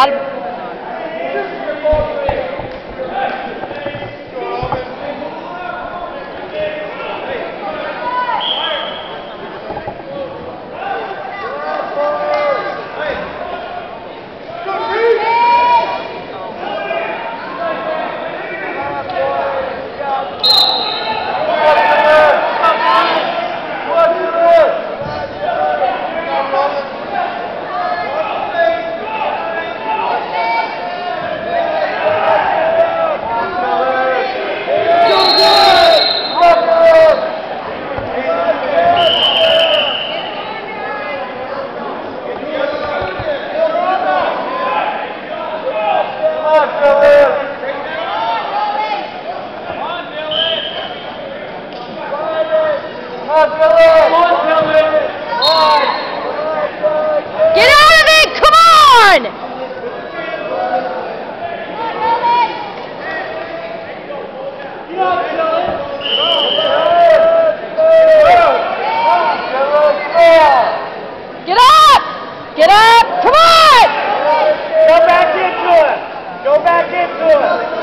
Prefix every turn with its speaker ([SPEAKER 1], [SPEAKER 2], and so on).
[SPEAKER 1] al Get out of it! Come on! Get up! Get up! Come on! Go back into it! Go back into it!